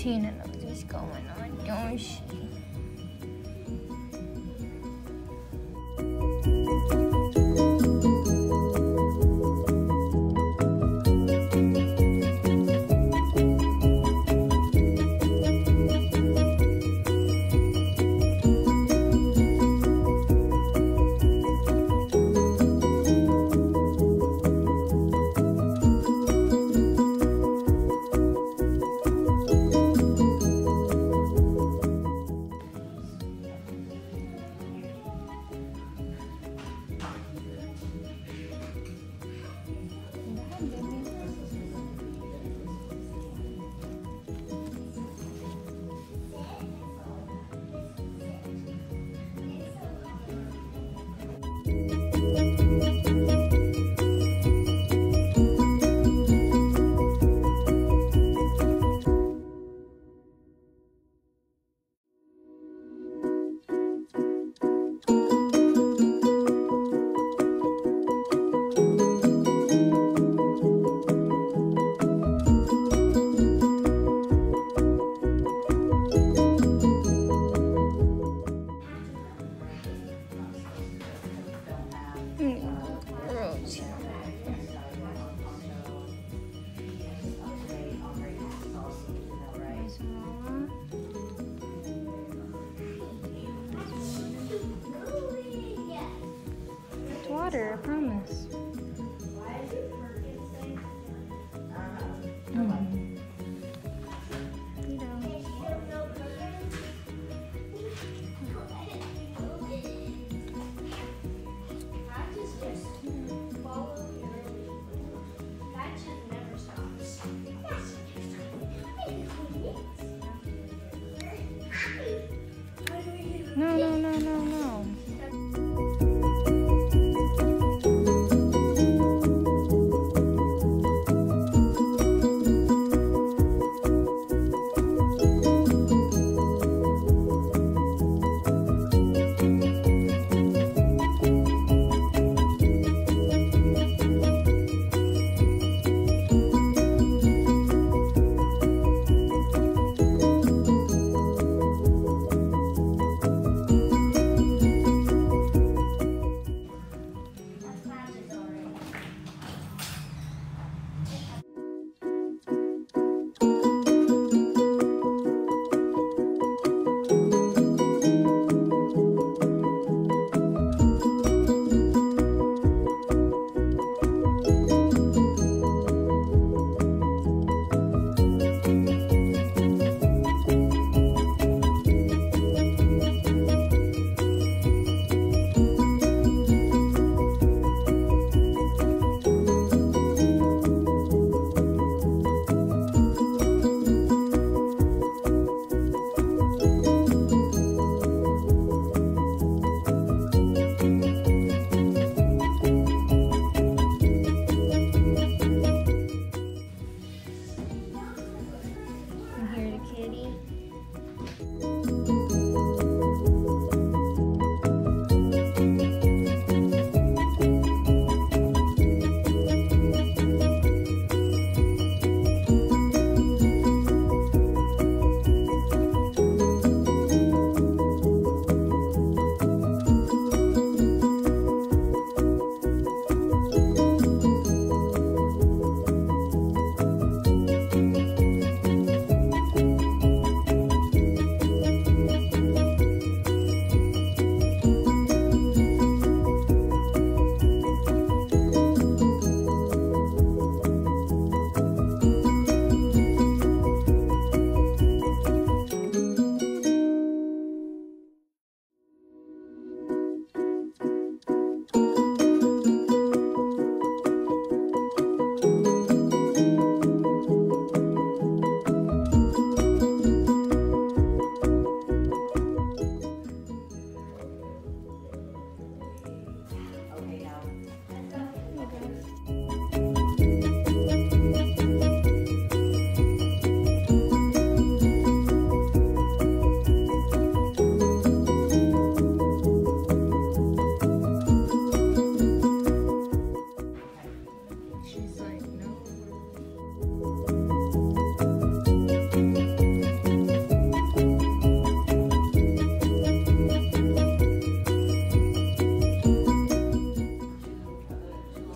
Tina knows what's going on, don't she?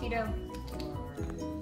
you do.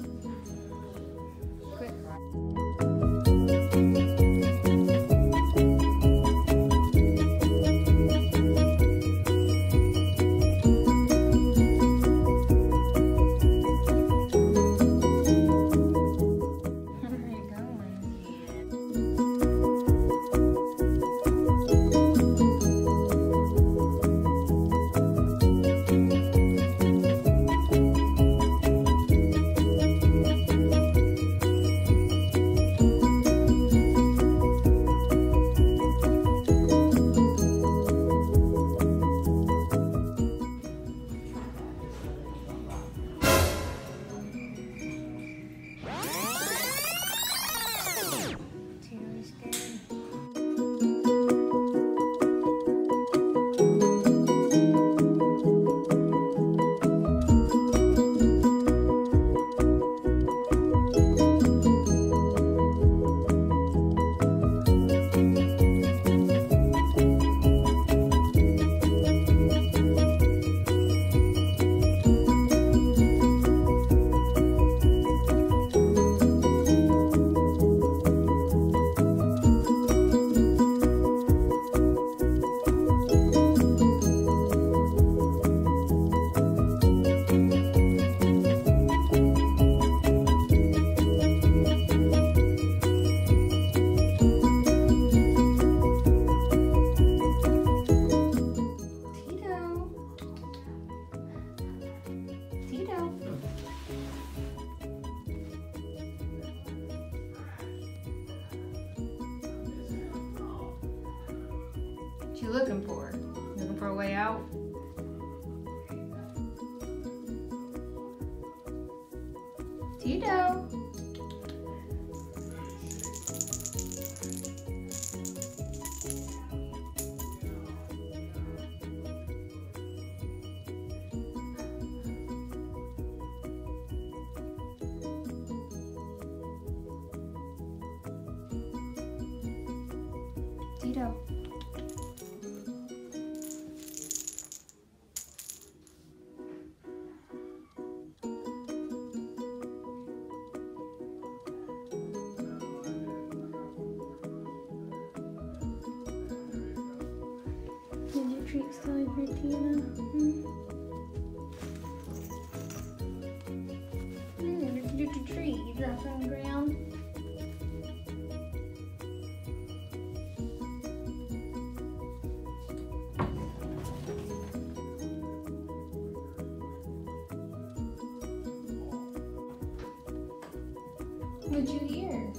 Looking for? Looking for a way out? Tito. Tito. Tina? Hmm, where'd you get your treat? You it on the ground? What'd you hear?